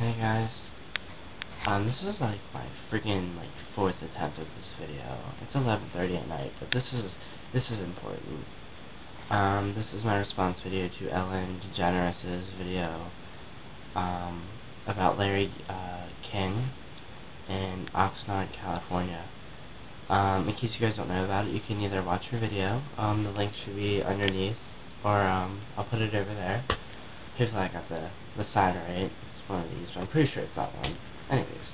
Hey guys, um, this is like my freaking like fourth attempt at this video. It's 11:30 at night, but this is this is important. Um, this is my response video to Ellen DeGeneres' video um, about Larry uh, King in Oxnard, California. Um, in case you guys don't know about it, you can either watch her video. Um, the link should be underneath, or um, I'll put it over there. Here's like got the the side right one of these, but I'm pretty sure it's that one. Anyways,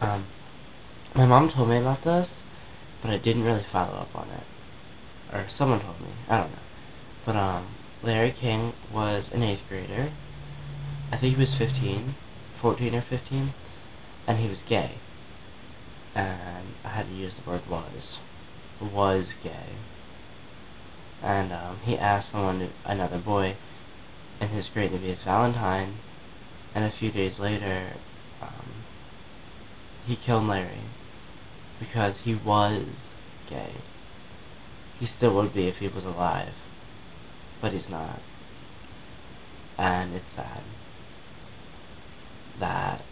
um, my mom told me about this, but I didn't really follow up on it. Or someone told me, I don't know. But, um, Larry King was an 8th grader. I think he was 15, 14 or 15, and he was gay. And I had to use the word was. Was gay. And, um, he asked someone, to, another boy, in his grade to be his Valentine, and a few days later, um, he killed Larry because he was gay. He still would be if he was alive, but he's not. And it's sad that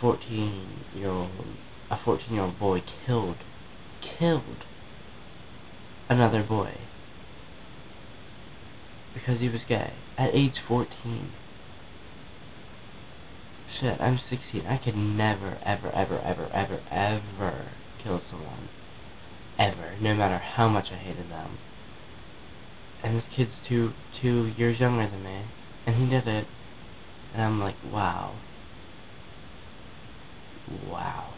14 year old, a 14 year old boy killed, killed another boy because he was gay at age 14 shit, I'm 16. I could never, ever, ever, ever, ever, ever kill someone. Ever. No matter how much I hated them. And this kid's two, two years younger than me. And he did it. And I'm like, wow. Wow.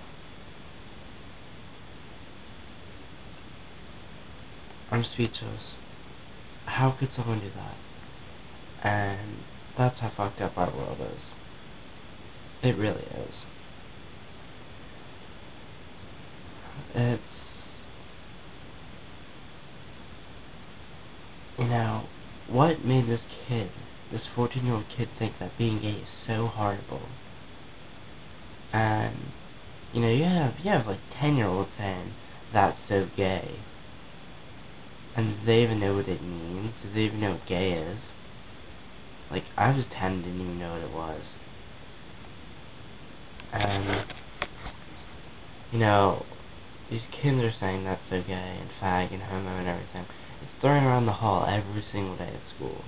I'm speechless. How could someone do that? And that's how fucked up our world is. It really is. It's you know what made this kid, this 14 year old kid, think that being gay is so horrible. And you know you have you have like 10 year olds saying that's so gay. And do they even know what it means? Do they even know what gay is? Like I was 10 didn't even know what it was and you know these kids are saying that's so gay and fag and homo and everything. It's thrown around the hall every single day at school.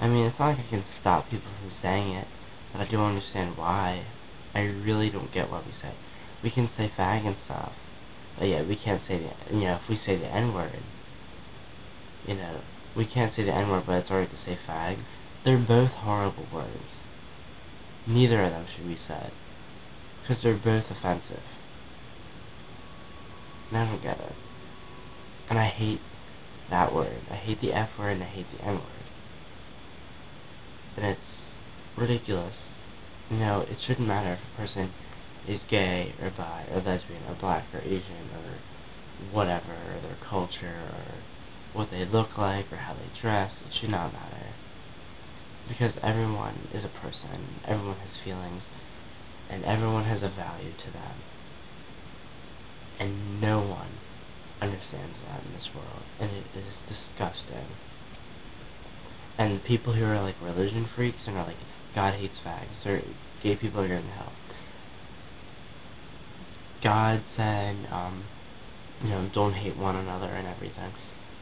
I mean, it's not like I can stop people from saying it, but I don't understand why. I really don't get what we say. We can say fag and stuff, but yeah, we can't say the, you know, if we say the N-word, you know, we can't say the N-word, but it's alright to say fag. They're both horrible words. Neither of them should be said. Because they're both offensive. And I don't get it. And I hate that word. I hate the F word and I hate the N word. And it's ridiculous. You know, it shouldn't matter if a person is gay or bi or lesbian or black or Asian or whatever, or their culture or what they look like or how they dress. It should not matter. Because everyone is a person. Everyone has feelings and everyone has a value to them. And no one understands that in this world, and it is disgusting. And people who are like religion freaks and are like, God hates fags, or gay people are going to hell. God said, um, you know, don't hate one another and everything.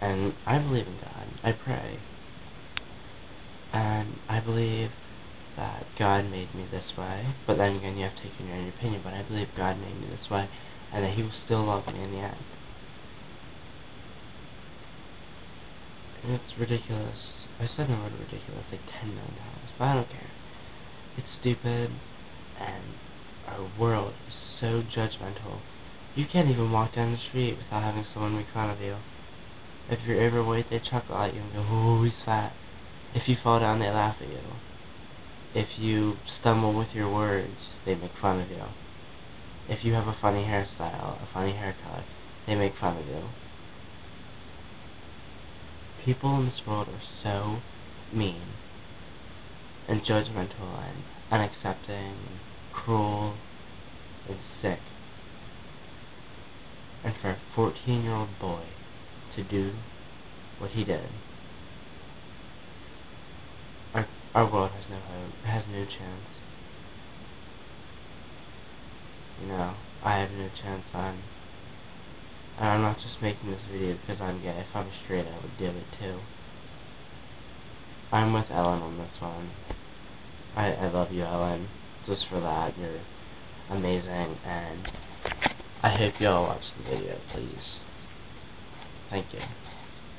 And I believe in God. I pray. And I believe that God made me this way, but then again, you have to take your own opinion, but I believe God made me this way, and that He will still love me in the end. It's ridiculous. I said the word ridiculous like 10 million times, but I don't care. It's stupid, and our world is so judgmental. You can't even walk down the street without having someone make fun of you. If you're overweight, they chuckle at you and go, oh, he's fat. If you fall down, they laugh at you if you stumble with your words, they make fun of you. If you have a funny hairstyle, a funny haircut, they make fun of you. People in this world are so mean and judgmental and unaccepting and cruel and sick. And for a 14 year old boy to do what he did, our world has no hope, has no chance. You know, I have no chance on... And I'm not just making this video because I'm gay. If I'm straight, I would do it too. I'm with Ellen on this one. I, I love you, Ellen. Just for that, you're amazing, and I hope you all watch the video, please. Thank you.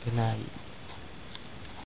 Good night.